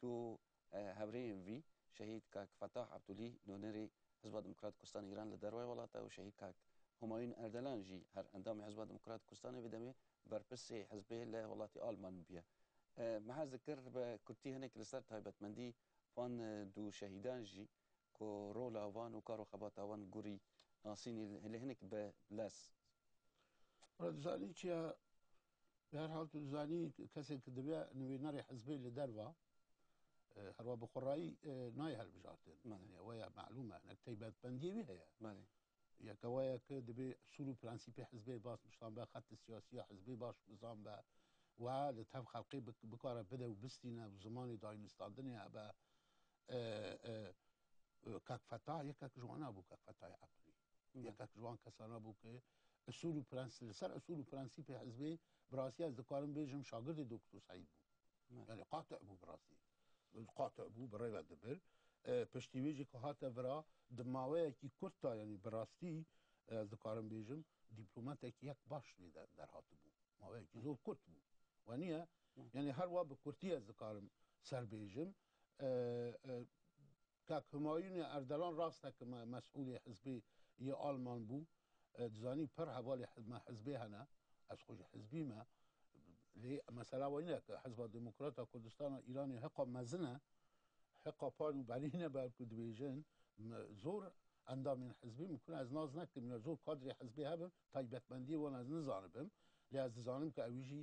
تو هاورێیەن ڤی شەهید کاک فەتاح عەبدولی نوێنەری حزبا دموکرات کوردستان ئیران لە دەرەوەی وڵاتە و شەهید کاک هومایون ئەردەلان ژی هەر ئەندامی حزبا دموکرات کوردستانە بێ دەمێ بەرپرسێ حزبێ لە وڵاتی ئالمان بیە محاز دکر بە کورتی هەنێک لەسەر تایبەتمەندی وان دوو شەهیدان ژی کو ڕۆلا وان و کار و خەباتا وان گوری ناسینی لە هەنێک بە لەس ڕەدزانی چیا بە هەر حاڵ تو زانی کەسێک کە دەبێ نوێنەری حزبی لە دەروا هەروە بە خۆڕایی نای هەلبژاردن مانەوەیە معلومە نەک تایبەت بەندیوی هەیە یەکەوەیە کە دەبێ سوور و پرەنسیپی حزبێ باس بشتان بە خەت سیاسی یا حزبی باش بزان بە و لە تەم خەڵقی بکارە بدە و بستینە زمانی داینستاندنی هە بە کەک فەتا یەکەک ژوانە بوو کەک فەتای عقلی یەکە کروان کەسانە بوو کە ئەسول و پرنس لەسەر ئەسول و پرنسی پێ حزبێ براسیاز دەکارم بێژم شاگردی دکتۆر سعید بوو یعنی قاتع بوو بڕاستی قاتع بوو بڕێوە دەبر پشتیوێژی کە هاتە برا دماوەیەکی کورتا یعنی بڕاستی دکارم بێژم دیپلوماتێک یەک باش لێ دەرهات بوو ماوەیەکی زۆر کورت بوو و نییە یعنی هەروە بە کورتی ئە دکارم سربێژم کاک همایونی ئەردەلان ڕاستە ک مە مەسئولی حزبی یە ئالمان بو دزانی پڕ هەڤالی حز مە حزبێ هەنە ئەز خوژ حزبیمە لێ مەسەلا وەینە ک حزبا دموکراتا کوردستانا ئیرانی هەقا مەزنە هەقا پار و بەرینە بەر کو دبێژن م زۆر ئەندامین حزبی م کونە ئەز ناز نەکم یا زۆر کادری حزبی هەبم تایبەتمەندی وان ئەز نزانبم لێ ئەز دزانم ک ئەویژی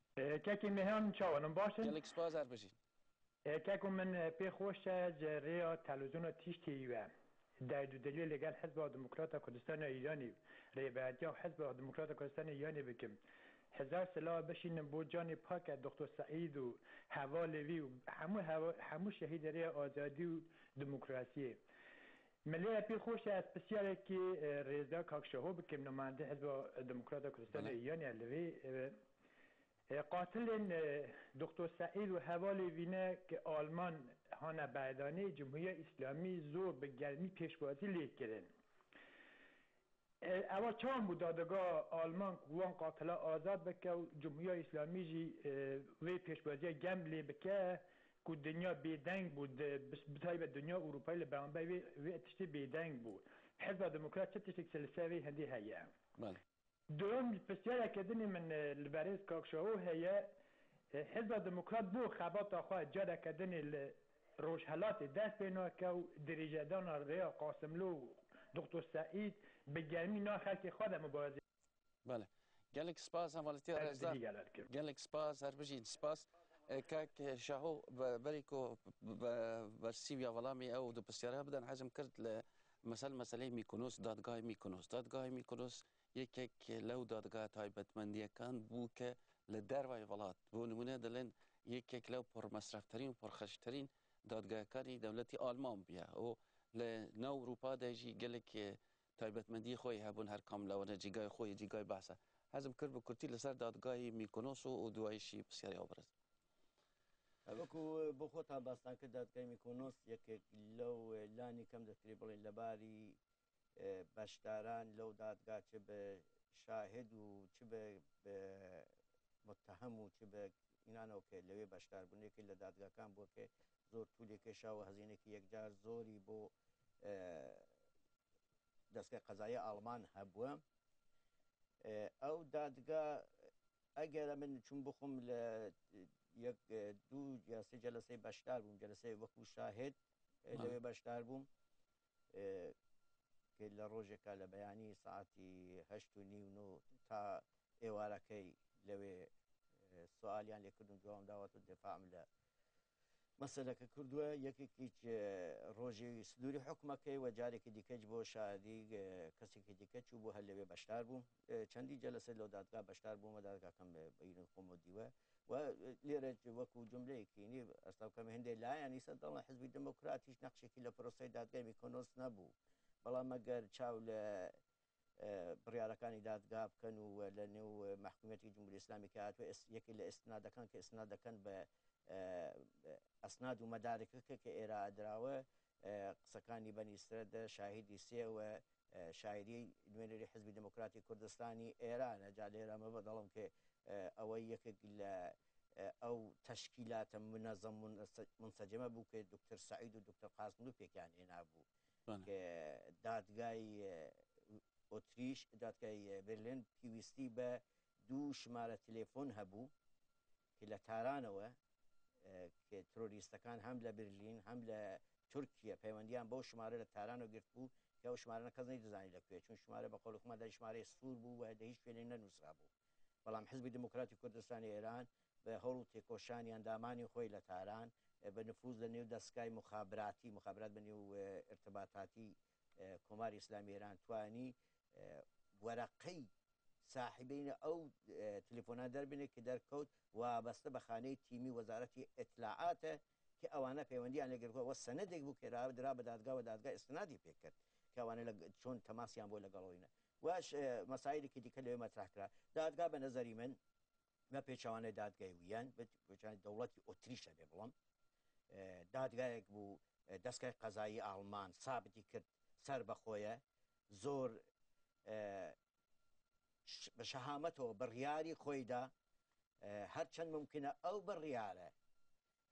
کاکی مێهان من چاوانم باشن. گەلەک سپاس هەر بژین. کاکم من پێ خۆشە جە رێیا تەلوزونا تیش تێیوە دەرد و دەلێ لەگەل حزبا دموکراتا کوردستانا ئیرانی و رێبەرتیا حزبا دموکراتا کوردستانا ئیرانی بکم هزار سلاە بشینم بۆ جانی پاک دکتۆر سەعید و هەڤالی وی و هەموو هەموو شەهید رێیا ئازادی و دموکراسیێ مەلێ پێ خۆشە ئەز پسیارێکێ رێزدا کاک شەهۆ بکەم نومایندەی حیزبا دموکراتا کوردستان بەلێ. ئێیانیا لەێ قاتلێن دختۆر سەعید و هەوالێ وینە ک ئالمان هانە بەعدانێ جمهوریە ئیسلامی زۆر بە گەرمی پێشوازی لێ کرن ئەوە چۆن بوو دادگا ئالمان وان قاتلە ئازاد بکە و جمهویا ئیسلامی ژی وی پێشوازیا گەم لێ بکە کو دنیا بێ دەنگ بوو بتایبەت دنیا ئوروپای لە بەرامبەر وی وی تشتی بێ دەنگ بوو حزبا دموکرات چ تشتیک سەر لە سەر وی هندی هەیە؟ دوم پرسیارە کردنی من لە بەرێز کاک شاهۆ هەیە حزبا دموکرات بۆ خەباتا خوا جارا کردنی لە رۆژهەلاتێ دەست پێ ناکا و درێژەدانا رێیا قاسملوو و دوکتور سەعید بە گەرمی نا خەلکێ خوا دە موبارزەی. بەلێ گەلێک سپاس هەڤالەتیە رێزدار. گەلێک سپاس هەر بژین سپاس. کاک شاهۆ بەریکۆ بەرسیویا وەڵامی ئەو دوو پرسیارە بدەن حەزم کرد لە مەسەل مەسەلەی میکونوس دادگای میکونوس دادگای میکونوس یەکێک لەو دادگا تایبەتمەندییەکان بوو کە لە دەرەوەی وڵات، بۆ نموونە دەڵێن یەکێک لەو پڕمەسرەفترین و پڕخەرجترین دادگایەکانی دەولەتی ئالمان بووە و لە ناو ئورووپادایشی گەلێک تایبەتمەندیی خۆی هەبوون، هەر کام لەوانە جێگای خۆی جێگای بەحسە. حەزم کرد بە کورتی لەسەر دادگای میکۆنۆس و دواییشی پرسیارێ بڕێت. وەکو بۆ خۆتان باستان کرد دادگای میکۆنۆس یەکێک لەو لانی کەم دەکرێ بڵێین لە باری بەشداران لەو دادگا چ بە شاهد و چ بە متهم و چ بە ئینانەوە کە لەوێ بەشداربوونێ کرد لە دادگاکان بووە کە زۆر توولێ کێشا و هەزینەێکی یەکجار زۆری بۆ دەستگای قەزایی ئاڵمان هەبووە ئەو دادگا ئەگەرە من چون بخۆم لە یەک دوو جیاسی جەلسەی بەشدار بووم جەلسەی وەکو شاهد لەوێ بەشدار بووم کە لە ڕۆژێکا لە بەیانی سەعاتی هەشت و نیو نۆ تا ئێوارەکەی لەوێ سوالیان لێکردن جوام داوات و دفاعم لە مەسلەکە کردووە یەکێکیچ ڕۆژی سنووری حکومەکەی و جارێکی دیکەج بۆ شادی کەسێکی دیکە چوو بۆ هەر لەوێ بەشدار بوو چەندی جەلەسەی لۆ دادگا بەشدار بوومە دادگاکەم بەیرن خۆمۆ دیوە و لێرە وەکو جملەیەکینی ئەستا بکەم هەندێک لایەن ئیسە دەڵە حزبی دموکراتیش نەخشێکی لە پرۆسی دادگای میکۆنۆس نەبوو بەڵام ئەگەر چاو لە بڕارەکانی دادگا بکەن و لە نێو محکومیەتی جمهوری ئسلامی کە هاتوە یەکی لە ئستنادەکان کە ئسنا دەکەن بە ئەسناد و مەدارکەکە کە ئێرا دراوە قسەکانی بەنی سرەدە شاهیدی سێ و شاعیری نوێنەری حزبی دموکراتی کوردستانی ئێرانە جا لێرە مە بە دەڵم کە ئەوە یەکێک لە ئەو تەشکیلاتە منەزە منسەجمە بوو کە دکتر سعید و دکتر قاسملو پێکیان هێنا بوو دادگای ئۆتریش دادگای برلێن پێویستی بە دوو ژمارە تلێفۆن هەبوو کە لە تارانەوە کە ترۆریستەکان هەم لە برلین هەم لە تورکیە پەیوەندیان بەو شمارە لە تارانەوە گرت بوو کە ئەو شمارە کەس نەیدەزانی لە کوێ چون شمارە بە قۆلخمان لە شمارەی سوور بوو و لە هیچ شوێنێک نەنووسرا بوو بەڵام حزبی دموکراتی کوردستانی ئێران بە هەوڵ و تێکۆشانی ئەندامانی خۆی لە تاران بە نفوز لە نێو دەستگای مخابراتی مخابرات بە نێو ارتباطاتی کۆماری ئیسلامی ئێران توانی وەرەقەی ساحبین ئەو تلفۆنا دەربنێ کە دەرکەوت وابەستە بە خانەی تیمی وەزارەتی ئەتلاعاتە کە ئەوانە پەیوەندیان لەگەرگووە وە سەنەدێک بوو کە درا بە دادگا و دادگا ئستنادی پێکرد کەوانە لە چۆن تەماسیان بۆ لەگەڵەوەینە واش مەسایلێکی دیکە لەوێ مەترح کرا دادگا بە نەزەری من مە پێچوانێ دادگای ویان بچان دەوڵەتی ئۆتریشە بێ بڵم دادگایەک بوو دەستگای قەزایی ئاڵمان سابتی کرد سەر بەخۆیە زۆر بە شەهامەتەوە بڕیاری خۆیدا هەرچەند ممکنە ئەو بڕیارە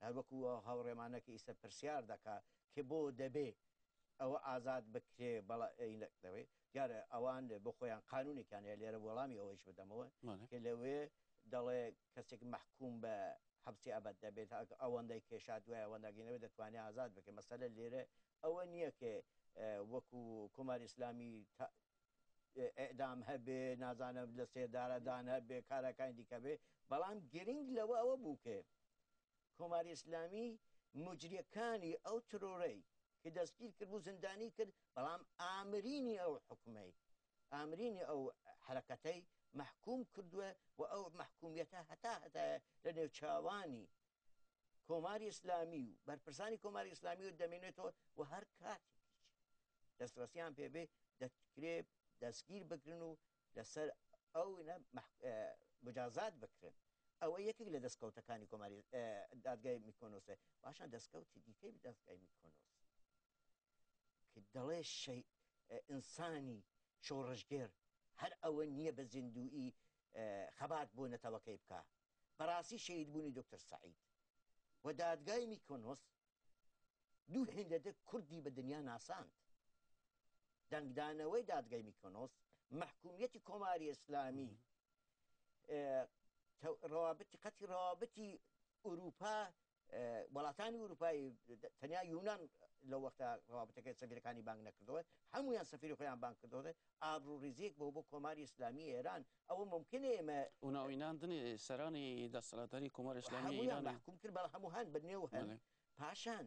هەروەکو ئەو هاوڕێمانە کە ئیستا پرسیار دەکا کە بۆ دەبێ ئەوە ئازاد بکرێ بەڵا ئینەک دەوێ دیارە ئەوان بۆ خۆیان قانونێکیان هەیە لێرە وەڵامی ئەوەیش بدەمەوە مانە کە لەوێ دەڵێ کەسێک مەحکوم بە حەبسی ئەبەد دەبێت ئەگە ئەوەندەی کێشا دوای ئەوەندە گەینەوە دەتوانێ ئازاد بکرێ مەسەلە لێرە ئەوە نیە کە وەکو کۆماری ئیسلامی تا ئیعدام هەبێ نازانم لە سێدارەدان هەبێ کارەکانی دیکە بێ بەڵام گرنگ لەوە ئەوە بوو کە کۆماری ئیسلامی مجریەکانی ئەو ترۆرەی کە دەستگیر کرد بوو زیندانی کرد بەڵام ئامرینی ئەو حکومەی ئامرینی ئەو حرەکەتەی محکوم کردووە و ئەو محکومیەتە هەتا هەتایە لە نێو چاوانی کۆماری ئیسلامی و بەرپرسانی کۆماری ئیسلامی و دەمێنێتەوە و هەر کاتێکیش دەستڕاستیان پێبێ دەتکرێ دەستگیر بکرن و لەسەر ئەو مجازات بکرن ئەوە یەکێک لە دەستکەوتەکانی کۆماری دادگای میکۆنۆسە باشان دەستکەوتی دیکەی دەستگای میکۆنۆس کە دەڵێ شەی ئینسانی شۆڕژگێر هەر ئەوە نییە بە زیندوی خەبات بۆ نەتەوەکەی بکە بەڕاستی شەهید بوونی دکتۆر سەعید و دادگای میکۆنۆس دوو هێندەدە کوردی بە دنیا ناساند دەنگدانەوەی دادگای میکۆنۆس مەحکومیەتی کۆماری ئیسلامی ڕوابتی قەتی ڕوابتی ئوروپا وڵاتانی وروپایی تەنیا یونان لە وەختا ڕوابتەکە سەفیرەکانی بانگ نەکردەوە هەمویان سەفیر خۆیان بانگ کردەوە ئابرو ڕیزیک بۆ بۆ کۆماری ئیسلامی ئێران ئەوە ممکنە ئێمە ئوناویناندنی سەرانی دەسەڵاتداری کۆماری ئیسلامی ئێران محکوم کرد بەڵام هەموو هەن بە نێو هەن پاشان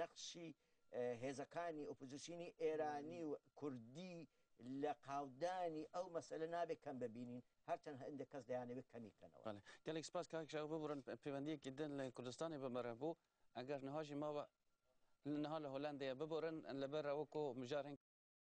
نەخشی هێزەکانی ئۆپۆزیسیۆنی ئێرانی و کوردی لە قاودانی ئەو مەسەلە نابێت کەم ببینین هەرچەند هەندێک کەس دەیانەوێت کەمی کەنەوە بەڵێ گەلێک سپاس کاک شاو ببورن پ- پەیوەندییەکی دن لە کوردستانی بەمەرە بوو ئەگەر نهاژی ماوە نها لە هۆلەندەیە ببورن لەبەر ئەوە کۆ مژار